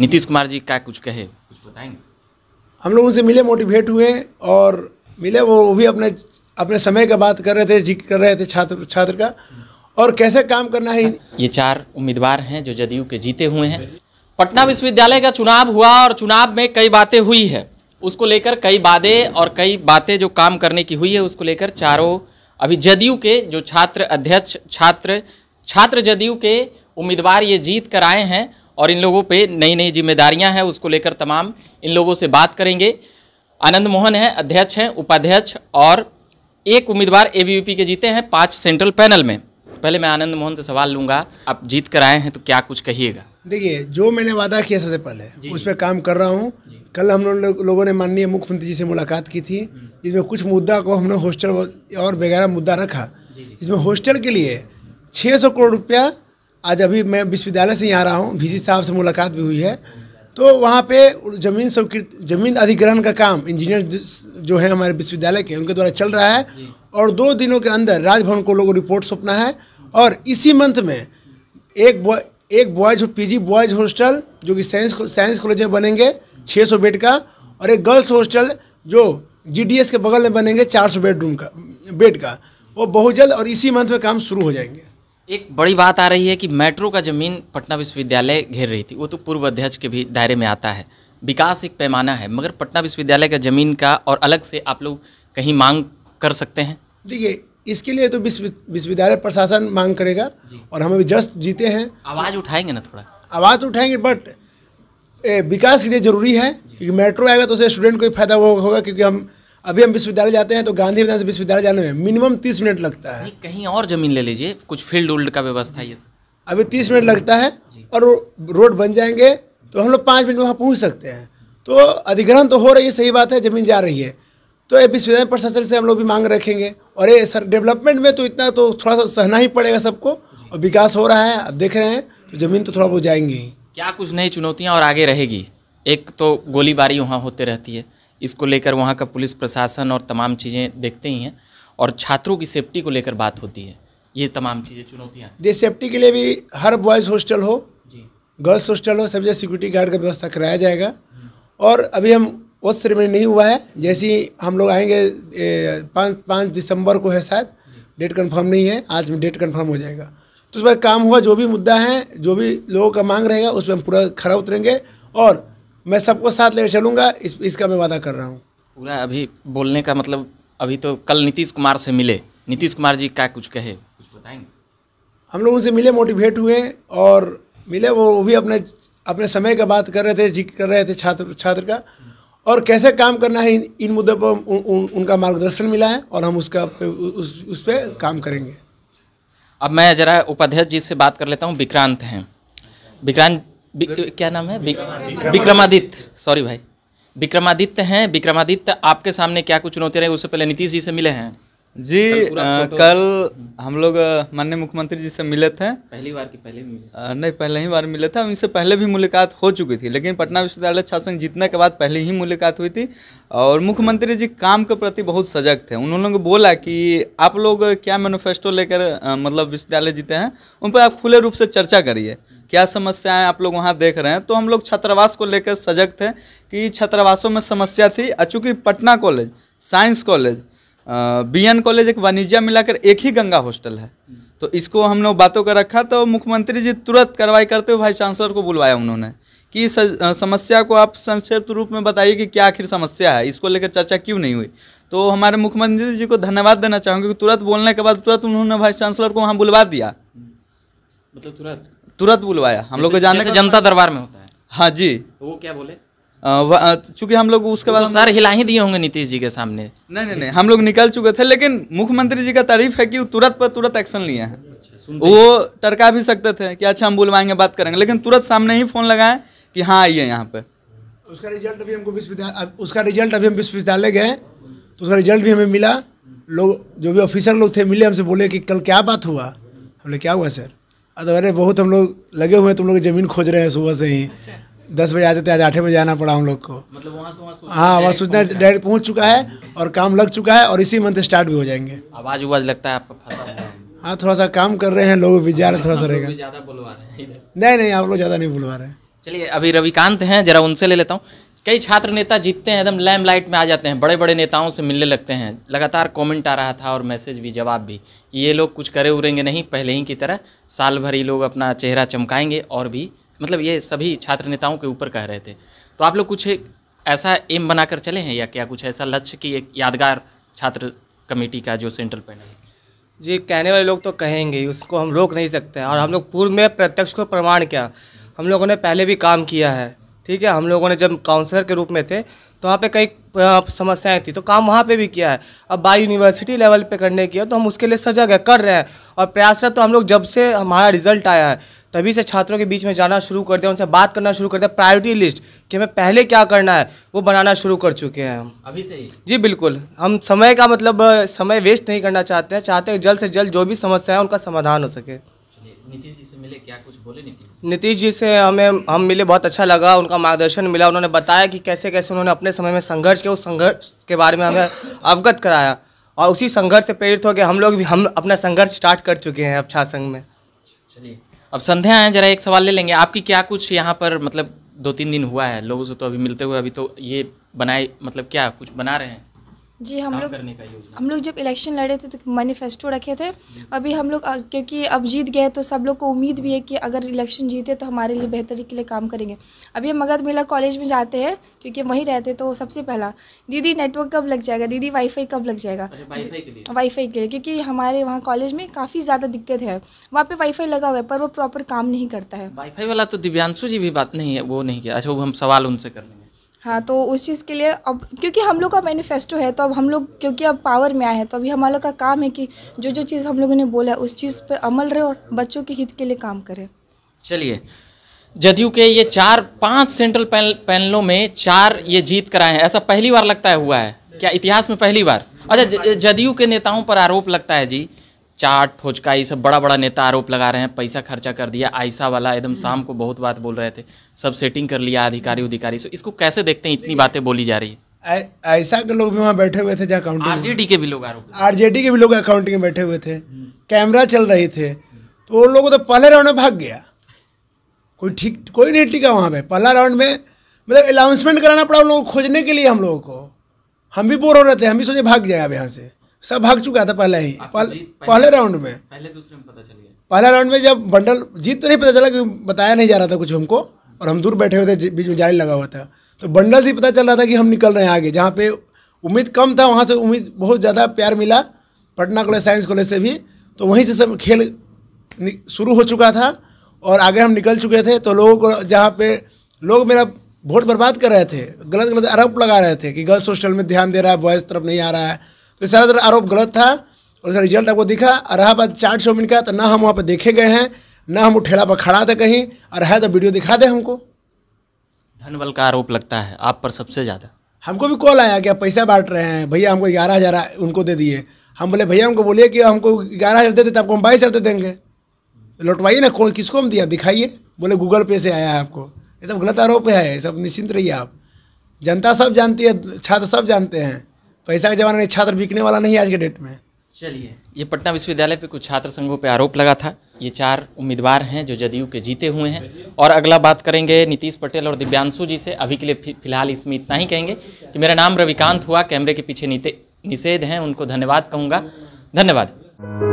नीतीश कुमार जी क्या कुछ कहे कुछ बताएँगे? हम लोग उनसे मिले मोटिवेट हुए और मिले वो भी अपने अपने समय का बात कर रहे थे ज़िक्र कर रहे थे छात्र छात्र का। और कैसे काम करना है? ये चार उम्मीदवार हैं जो जदयू के जीते हुए हैं। पटना विश्वविद्यालय का चुनाव हुआ और चुनाव में कई बातें हुई है। उसको लेकर कई वादे और कई बातें जो काम करने की हुई है उसको लेकर चारों अभी जदयू के जो छात्र अध्यक्ष छात्र छात्र जदयू के उम्मीदवार ये जीत कर आए हैं और इन लोगों पे नई नई जिम्मेदारियाँ हैं उसको लेकर तमाम इन लोगों से बात करेंगे। आनंद मोहन है अध्यक्ष हैं उपाध्यक्ष और एक उम्मीदवार ए के जीते हैं पाँच सेंट्रल पैनल में। पहले मैं आनंद मोहन से सवाल लूँगा आप जीत कर आए हैं तो क्या कुछ कहिएगा? देखिए जो मैंने वादा किया सबसे पहले उस पर काम कर रहा हूँ। कल हम लोग लोगों ने माननीय मुख्यमंत्री जी से मुलाकात की थी इसमें कुछ मुद्दा को हमने हॉस्टल और वगैरह मुद्दा रखा। इसमें हॉस्टल के लिए 600 करोड़ रुपया आज अभी मैं विश्वविद्यालय से यहाँ आ रहा हूँ वी साहब से मुलाकात भी हुई है। तो वहाँ पे ज़मीन स्वीकृत ज़मीन अधिग्रहण का काम इंजीनियर जो है हमारे विश्वविद्यालय के उनके द्वारा चल रहा है। और दो दिनों के अंदर राजभवन को लोगों को रिपोर्ट सौंपना है। और इसी मंथ में एक बॉय एक बॉयज़ पीजी बॉयज़ हॉस्टल जो कि साइंस साइंस कॉलेज में बनेंगे 600 बेड का और एक गर्ल्स हॉस्टल जो जीडीएस के बगल में बनेंगे 400 बेडरूम का बेड का। वो बहुत जल्द और इसी मंथ में काम शुरू हो जाएँगे। एक बड़ी बात आ रही है कि मेट्रो का ज़मीन पटना विश्वविद्यालय घेर रही थी। वो तो पूर्व अध्यक्ष के भी दायरे में आता है। विकास एक पैमाना है मगर पटना विश्वविद्यालय का ज़मीन का और अलग से आप लोग कहीं मांग कर सकते हैं? देखिए इसके लिए तो विश्वविद्यालय प्रशासन मांग करेगा और हम अभी जस्ट जीते हैं। आवाज़ उठाएँगे ना थोड़ा? आवाज़ उठाएँगे बट विकास के लिए ज़रूरी है क्योंकि मेट्रो आएगा तो उसे स्टूडेंट को फ़ायदा होगा क्योंकि हम अभी हम विश्वविद्यालय जाते हैं तो गांधी मैदान से विश्वविद्यालय जाने में मिनिमम तीस मिनट लगता है। कहीं और ज़मीन ले लीजिए कुछ फ़ील्ड उल्ड का व्यवस्था ये अभी तीस मिनट लगता है और रोड बन जाएँगे तो हम लोग पाँच मिनट वहाँ पहुँच सकते हैं। तो अधिग्रहण तो हो रही है सही बात है ज़मीन जा रही है। तो ये विश्वविद्यालय प्रशासन से हम लोग भी मांग रखेंगे। और ये सर डेवलपमेंट में तो इतना तो थोड़ा सा सहना ही पड़ेगा सबको। और विकास हो रहा है अब देख रहे हैं तो ज़मीन तो थोड़ा बहुत जाएँगे। ही क्या कुछ नई चुनौतियाँ और आगे रहेगी? एक तो गोलीबारी वहाँ होते रहती है। इसको लेकर वहाँ का पुलिस प्रशासन और तमाम चीज़ें देखते ही हैं और छात्रों की सेफ्टी को लेकर बात होती है। ये तमाम चीज़ें चुनौतियाँ ये सेफ्टी के लिए भी हर बॉयज़ हॉस्टल हो जी। गर्ल्स हॉस्टल हो सब जगह सिक्योरिटी गार्ड का व्यवस्था कराया जाएगा। और अभी हम वो सेरेमनी नहीं हुआ है जैसे ही हम लोग आएँगे पाँच पाँच दिसंबर को है शायद डेट कंफर्म नहीं है आज में डेट कंफर्म हो जाएगा। तो उस पर काम हुआ जो भी मुद्दा है जो भी लोगों का मांग रहेगा उस पर हम पूरा खड़ा उतरेंगे और मैं सबको साथ लेकर चलूँगा इस इसका मैं वादा कर रहा हूँ। पूरा अभी बोलने का मतलब अभी तो कल नीतीश कुमार से मिले। नीतीश कुमार जी क्या कुछ कहे? कुछ बताएँगे? हम लोग उनसे मिले मोटिवेट हुए और मिले वो भी अपने अपने समय का बात कर रहे थे ज़िक्र कर रहे थे छात्र छात्र का। और कैसे काम करना है इन, इन मुद्दों पर उन, उन, उनका मार्गदर्शन मिला है और हम उसका उस उस पर काम करेंगे। अब मैं ज़रा उपाध्यक्ष जी से बात कर लेता हूँ विक्रांत हैं। विक्रांत क्या नाम है? विक्रमादित्य। सॉरी भाई। विक्रमादित्य हैं। विक्रमादित्य आपके सामने क्या कुछ चुनौती रहे? उससे पहले नीतीश जी से मिले हैं। जी आ, कल हम लोग माननीय मुख्यमंत्री जी से मिले थे। पहली बार की पहले मिले? आ, नहीं पहले ही बार मिले थे। उनसे पहले भी मुलाकात हो चुकी थी लेकिन पटना विश्वविद्यालय छात्र संघ जीतने के बाद पहले ही मुलाकात हुई थी। और मुख्यमंत्री जी काम के प्रति बहुत सजग थे। उन्होंने बोला कि आप लोग क्या मैनिफेस्टो लेकर मतलब विश्वविद्यालय जीते हैं उन पर आप खुले रूप से चर्चा करिए। क्या समस्याएँ आप लोग वहाँ देख रहे हैं? तो हम लोग छात्रावास को लेकर सजग थे कि छात्रावासों में समस्या थी। चूँकि Patna college, science college B N college एक वाणिज्य मिलाकर एक ही गंगा हॉस्टल है। तो इसको हम लोग बातों का रखा। तो मुख्यमंत्री जी तुरंत कार्रवाई करते हुए वाइस चांसलर को बुलवाया उन्होंने कि समस्या को आप संक्षिप्त रूप में बताइए कि क्या आखिर समस्या है? इसको लेकर चर्चा क्यों नहीं हुई? तो हमारे मुख्यमंत्री जी को धन्यवाद देना चाहूँगी कि तुरंत बोलने के बाद तुरंत उन्होंने वाइस चांसलर को वहाँ बुलवा दिया। मतलब तुरंत? तुरंत बुलवाया। हम लोग को जानने का जनता दरबार में होता है। हाँ जी। तो वो क्या बोले? चूँकि हम लोग उसके बाद सर हिला ही दिए होंगे नीतीश जी के सामने। नहीं नहीं नहीं हम लोग निकल चुके थे लेकिन मुख्यमंत्री जी का तारीफ़ है कि तुरंत पर तुरंत एक्शन लिए हैं। अच्छा, वो टरका भी सकते थे कि अच्छा हम बुलवाएँगे बात करेंगे लेकिन तुरंत सामने ही फ़ोन लगाए कि हाँ आइए यहाँ पे। उसका रिज़ल्ट अभी हमको विश्वविद्यालय उसका रिज़ल्ट अभी हम विश्वविद्यालय गए तो उसका रिज़ल्ट भी हमें मिला। लोग जो भी ऑफिसर लोग थे मिले हमसे बोले कि कल क्या बात हुआ? हमने क्या हुआ सर अरे बहुत हम लोग लगे हुए हैं तुम लोग ज़मीन खोज रहे हैं सुबह से ही। अच्छा। दस बजे आते थे आज आठ बजे आना पड़ा हम लोग को। मतलब वहाँ से हाँ वहाँ सूचना डायरेक्ट पहुँच चुका है और काम लग चुका है और इसी मंथ स्टार्ट भी हो जाएँगे। आवाज़ उवाज लगता है आपका हाँ थोड़ा सा काम कर रहे हैं लोग भी जा रहे थोड़ा सा रहेगा। नहीं नहीं आप लोग ज़्यादा नहीं बुलवा रहे हैं। चलिए अभी रविकांत हैं जरा उनसे ले लेता हूँ। कई छात्र नेता जीतते हैं, एकदम लैम लाइट में आ जाते हैं बड़े बड़े नेताओं से मिलने लगते हैं। लगातार कमेंट आ रहा था और मैसेज भी, जवाब भी। कि ये लोग कुछ करे उरेंगे नहीं, पहले ही की तरह साल भर ये लोग अपना चेहरा चमकाएँगे और भी मतलब ये सभी छात्र नेताओं के ऊपर कह रहे थे। तो आप लोग कुछ ऐसा एम बनाकर चले हैं या क्या? कुछ ऐसा लक्ष्य कि एक यादगार छात्र कमेटी का जो सेंट्रल पैनल जी, कहने वाले लोग तो कहेंगे उसको हम रोक नहीं सकते हैं। और हम लोग पूर्व में प्रत्यक्ष को प्रमाण किया। हम लोगों ने पहले भी काम किया है। ठीक है हम लोगों ने जब काउंसलर के रूप में थे तो वहाँ पे कई समस्याएँ थी तो काम वहाँ पे भी किया है। अब बाई यूनिवर्सिटी लेवल पे करने की है तो हम उसके लिए सजग है कर रहे हैं। और प्रयासरत तो हम लोग जब से हमारा रिज़ल्ट आया है तभी से छात्रों के बीच में जाना शुरू कर दिया उनसे बात करना शुरू कर दिया प्रायोरिटी लिस्ट कि हमें पहले क्या करना है वो बनाना शुरू कर चुके हैं हम। अभी से ही? जी बिल्कुल। हम समय का मतलब समय वेस्ट नहीं करना चाहते हैं चाहते हैं जल्द से जल्द जो भी समस्या है उनका समाधान हो सके। नीतीश जी से मिले क्या कुछ बोले नीतीश नीतीश जी से हमें हम मिले बहुत अच्छा लगा उनका मार्गदर्शन मिला उन्होंने बताया कि कैसे कैसे उन्होंने अपने समय में संघर्ष किया उस संघर्ष के बारे में हमें अवगत कराया। और उसी संघर्ष से प्रेरित होकर हम लोग भी हम अपना संघर्ष स्टार्ट कर चुके हैं अब छात्र संघ में। चलिए अब संध्या हैं जरा एक सवाल ले लेंगे। आपकी क्या कुछ यहाँ पर मतलब दो तीन दिन हुआ है? लोगों से तो अभी मिलते हुए अभी तो ये बनाए मतलब क्या कुछ बना रहे हैं? जी हम लोग हम लोग जब इलेक्शन लड़े थे तो मैनिफेस्टो रखे थे। अभी हम लोग क्योंकि अब जीत गए तो सब लोग को उम्मीद भी है कि अगर इलेक्शन जीते तो हमारे लिए बेहतरी के लिए काम करेंगे। अभी हम मगध मेला कॉलेज में जाते हैं क्योंकि वहीं रहते तो सबसे पहला दीदी नेटवर्क कब लग जाएगा? दीदी वाईफाई कब लग जाएगा? अच्छा वाईफाई के लिए। वाईफाई के लिए क्योंकि हमारे वहाँ कॉलेज में काफ़ी ज़्यादा दिक्कत है। वहाँ पे वाईफाई लगा हुआ है पर वो प्रॉपर काम नहीं करता है। वाईफाई वाला तो दिव्यांशु जी भी बात नहीं है वो नहीं किया। अच्छा वो हम सवाल उनसे कर लेंगे। हाँ तो उस चीज़ के लिए अब, क्योंकि हम लोग का मैनिफेस्टो है तो अब हम लोग, क्योंकि अब पावर में आए हैं तो अभी हमारे लोग का काम है कि जो जो चीज़ हम लोगों ने बोला है, उस चीज़ पर अमल रहे और बच्चों के हित के लिए काम करें। चलिए, जदयू के ये चार, पाँच सेंट्रल पैनल पैनलों में चार ये जीत कराए हैं। ऐसा पहली बार लगता है, हुआ है? क्या इतिहास में पहली बार? अच्छा जदयू के नेताओं पर आरोप लगता है जी चाट फोचका ये सब बड़ा बड़ा नेता आरोप लगा रहे हैं। पैसा खर्चा कर दिया। आयसा वाला एकदम शाम को बहुत बात बोल रहे थे। सब सेटिंग कर लिया अधिकारी उधिकारी। से इसको कैसे देखते हैं? इतनी बातें बोली जा रही है। ऐसा के लोग भी वहाँ बैठे हुए थे जहाँ काउंटिंग आरजेडी के भी लोग आरजेडी के भी लोग अकाउंटिंग में बैठे हुए थे। कैमरा चल रहे थे। तो वो लोग तो पहले राउंड में भाग गया। कोई ठीक कोई नहीं टिका वहाँ पे। पहला राउंड में मतलब अनाउंसमेंट कराना पड़ा उन लोगों को खोजने के लिए हम लोगों को। हम भी बोर हो रहे थे। हम भी सोचे भाग जाए अब यहाँ से। सब भाग चुका था पहले ही। पहले, पहले राउंड में। पहले दूसरे में पता चल गया। पहला राउंड में जब बंडल जीत तो नहीं पता चला क्योंकि बताया नहीं जा रहा था कुछ हमको और हम दूर बैठे हुए थे बीच में जाली लगा हुआ था। तो बंडल से पता चल रहा था कि हम निकल रहे हैं आगे जहाँ पे उम्मीद कम था वहाँ से उम्मीद बहुत ज़्यादा प्यार मिला पटना कॉलेज साइंस कॉलेज से भी। तो वहीं से सब खेल शुरू हो चुका था और आगे हम निकल चुके थे। तो लोगों को जहाँ पे लोग मेरा वोट बर्बाद कर रहे थे गलत गलत आरोप लगा रहे थे कि गर्ल्स हॉस्टल में ध्यान दे रहा है बॉयज़ तरफ़ नहीं आ रहा है। तो सारा तरह आरोप गलत था। और उसका रिज़ल्ट आपको दिखा और रहा बात चार सौ मिनट का तो ना हम वहाँ पर देखे गए हैं ना हम ठेला पर खड़ा थे कहीं और है तो वीडियो दिखा दे हमको। धनबल का आरोप लगता है आप पर सबसे ज़्यादा। हमको भी कॉल आया कि आप पैसा बांट रहे हैं भैया हमको ग्यारह हज़ार उनको दे दिए। हम बोले भैया हमको बोलिए कि हमको ग्यारह हज़ार दे देते आपको हम बाईस हज़ार दे देंगे। लौटवाइए ना कौन किसको हम दिया? दिखाइए। बोले गूगल पे से आया है आपको। ये सब गलत आरोप है ये सब निश्चिंत रहिए आप। जनता सब जानती है छात्र सब जानते हैं। पैसा के जमाने में छात्र बिकने वाला नहीं आज के डेट में। चलिए, ये पटना विश्वविद्यालय पे कुछ छात्र संघों पे आरोप लगा था। ये चार उम्मीदवार हैं जो जदयू के जीते हुए हैं। और अगला बात करेंगे नीतीश पटेल और दिव्यांशु जी से। अभी के लिए फ़िलहाल इसमें इतना ही कहेंगे कि मेरा नाम रविकांत हुआ, कैमरे के पीछे निषेध हैं, उनको धन्यवाद कहूँगा। धन्यवाद।